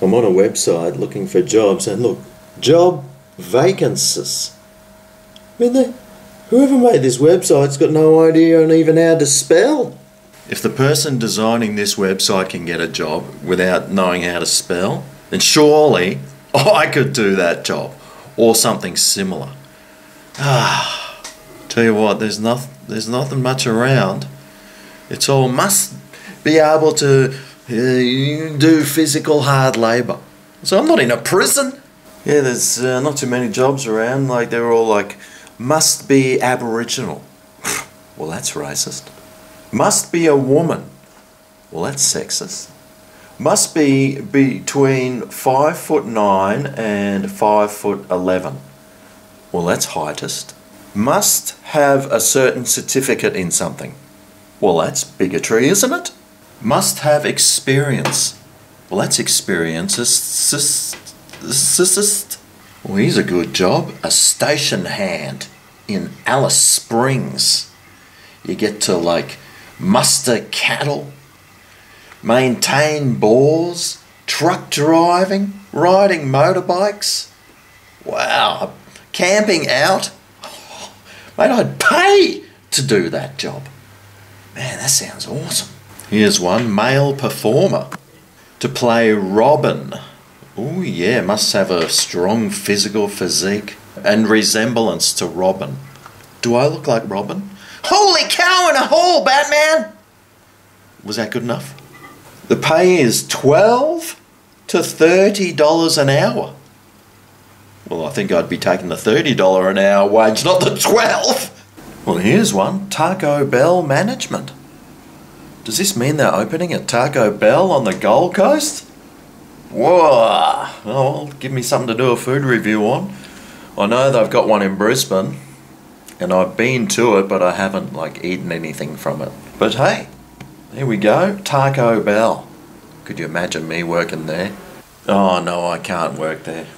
I'm on a website looking for jobs, and look, job vacancies. I mean, they, whoever made this website's got no idea on even how to spell. If the person designing this website can get a job without knowing how to spell, then surely I could do that job or something similar. Ah, tell you what, there's nothing, there's nothing much around. It's all must be able to uh, do physical hard labour. So I'm not in a prison. Yeah, there's uh, not too many jobs around. Like they're all like, must be Aboriginal. well, that's racist. Must be a woman. Well, that's sexist. Must be between five foot nine and five foot eleven. Well, that's heightist. Must have a certain certificate in something. Well, that's bigotry, isn't it? Must have experience. Well, that's experiencist. Well, here's a good job. A station hand in Alice Springs. You get to like muster cattle, maintain bores, truck driving, riding motorbikes. Wow, camping out. Mate, I'd pay to do that job. Man, that sounds awesome. Here's one male performer to play Robin. Oh, yeah, must have a strong physical physique and resemblance to Robin. Do I look like Robin? Holy cow in a hole, Batman! Was that good enough? The pay is 12 to $30 an hour. Well, I think I'd be taking the $30 an hour wage, not the 12. Well, here's one Taco Bell management. Does this mean they're opening a Taco Bell on the Gold Coast? Whoa! Oh, give me something to do a food review on. I know they've got one in Brisbane, and I've been to it, but I haven't like eaten anything from it. But hey, there we go, Taco Bell. Could you imagine me working there? Oh no, I can't work there.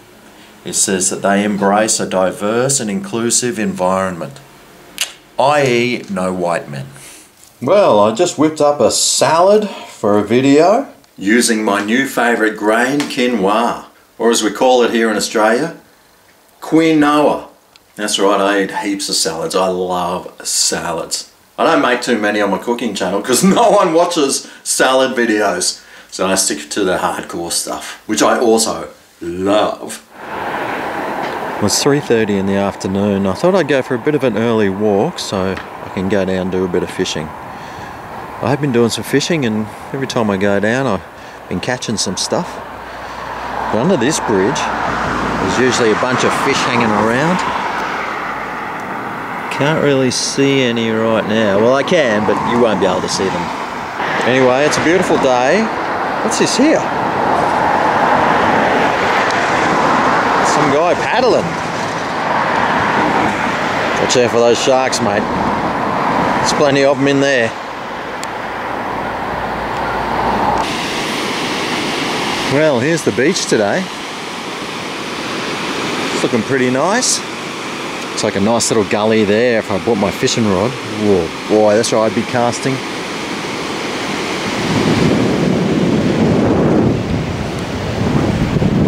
It says that they embrace a diverse and inclusive environment, i.e., no white men. Well, I just whipped up a salad for a video using my new favourite grain, quinoa, or as we call it here in Australia, quinoa. That's right, I eat heaps of salads. I love salads. I don't make too many on my cooking channel because no one watches salad videos. So I stick to the hardcore stuff, which I also love. It was 3.30 in the afternoon. I thought I'd go for a bit of an early walk so I can go down and do a bit of fishing. I have been doing some fishing and every time I go down I've been catching some stuff. But under this bridge there's usually a bunch of fish hanging around. Can't really see any right now. Well I can but you won't be able to see them. Anyway it's a beautiful day. What's this here? Some guy paddling. Watch out for those sharks mate. There's plenty of them in there. Well, here's the beach today. It's looking pretty nice. It's like a nice little gully there if I brought my fishing rod. Whoa, boy, that's where I'd be casting.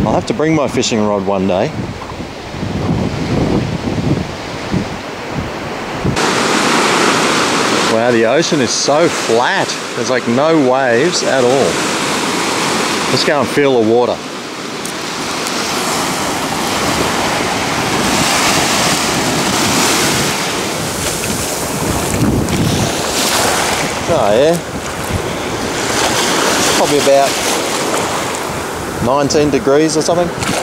I'll have to bring my fishing rod one day. Wow, the ocean is so flat. There's like no waves at all. Let's go and feel the water. Oh yeah. Probably about 19 degrees or something.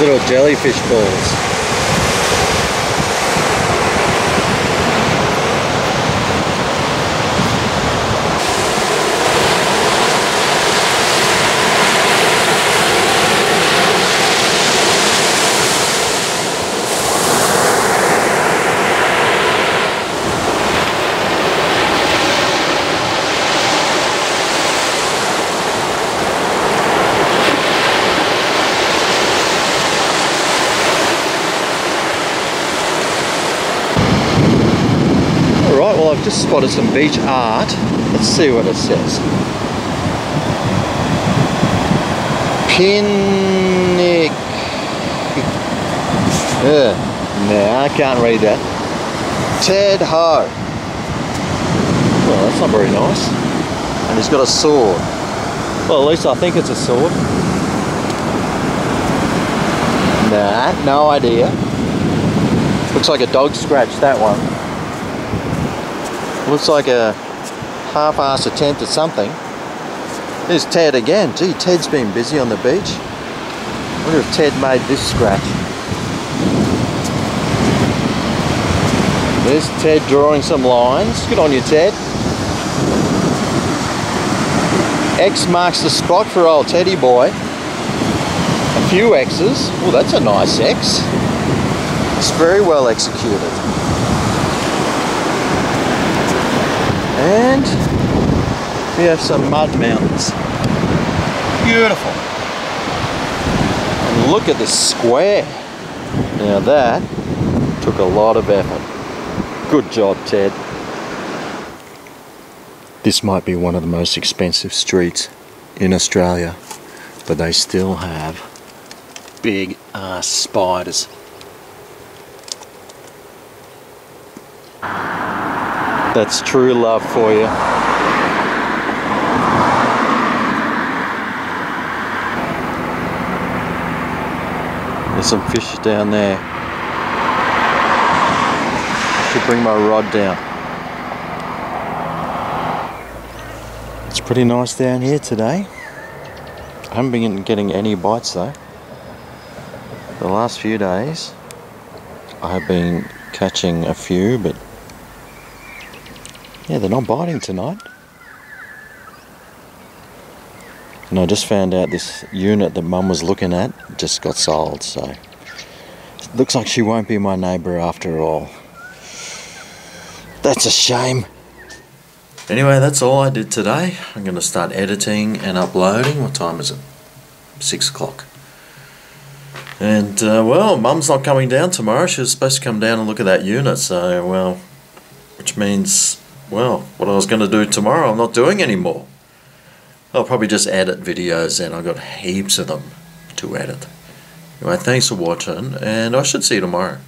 Little jellyfish balls. I've just spotted some beach art. Let's see what it says. Pinnick. Nah, I can't read that. Ted Ho. Well, that's not very nice. And he's got a sword. Well, at least I think it's a sword. Nah, no idea. Looks like a dog scratch, that one. Looks like a half-assed attempt at something. There's Ted again. Gee, Ted's been busy on the beach. wonder if Ted made this scratch. There's Ted drawing some lines. Good on you, Ted. X marks the spot for old Teddy boy. A few X's. Oh, that's a nice X. It's very well executed. And we have some mud mountains. Beautiful. And look at this square. Now that took a lot of effort. Good job, Ted. This might be one of the most expensive streets in Australia, but they still have big ass spiders. That's true love for you. There's some fish down there. I should bring my rod down. It's pretty nice down here today. I haven't been getting any bites though. The last few days I have been catching a few but yeah they're not biting tonight. And I just found out this unit that mum was looking at just got sold, so it looks like she won't be my neighbour after all. That's a shame. Anyway, that's all I did today. I'm going to start editing and uploading. What time is it? Six o'clock. And, uh, well, Mum's not coming down tomorrow. She was supposed to come down and look at that unit, so, well, which means, well, what I was going to do tomorrow, I'm not doing anymore. I'll probably just edit videos and I've got heaps of them to edit. Anyway, thanks for watching and I should see you tomorrow.